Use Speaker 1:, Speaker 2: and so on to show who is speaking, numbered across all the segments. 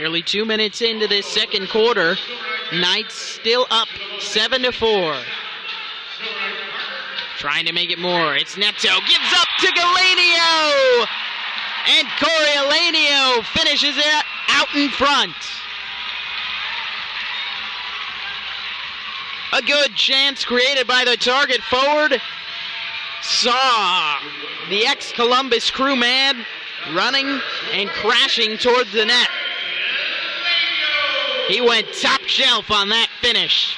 Speaker 1: Nearly two minutes into this second quarter, Knights still up seven to four. Trying to make it more. It's Neto gives up to Galenio, and Corey finishes it out in front. A good chance created by the target forward. Saw the ex Columbus crewman running and crashing towards the net. He went top shelf on that finish.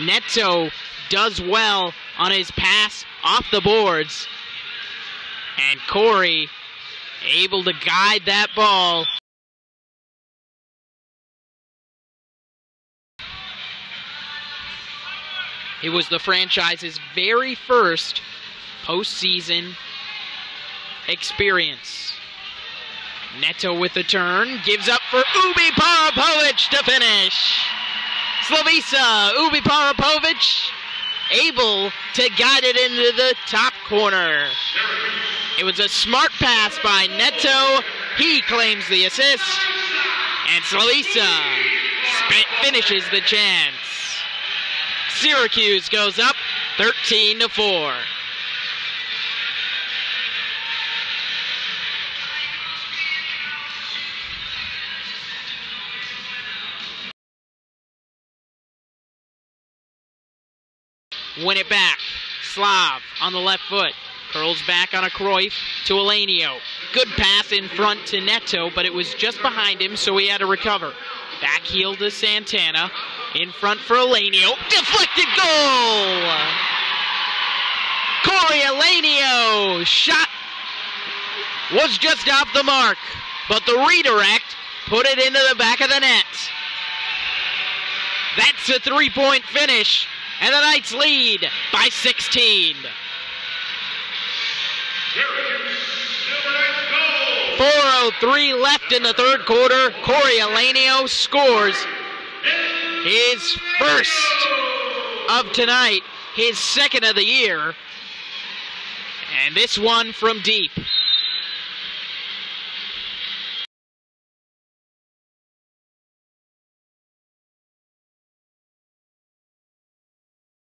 Speaker 1: Neto does well on his pass off the boards. And Corey able to guide that ball. It was the franchise's very first postseason experience. Neto with the turn, gives up for Ubiparipovic to finish. Slavisa, Ubiparipovic, able to guide it into the top corner. It was a smart pass by Neto. He claims the assist. And Slavisa finishes the chance. Syracuse goes up 13 to 4. Win it back. Slav on the left foot. Curls back on a Cruyff to Elenio. Good pass in front to Neto, but it was just behind him, so he had to recover. Back heel to Santana. In front for Elenio. Deflected goal! Corey Elenio shot was just off the mark, but the redirect put it into the back of the net. That's a three point finish, and the Knights lead by 16. 4.03 left in the third quarter. Corey Elenio scores his first of tonight, his second of the year. And this one from deep.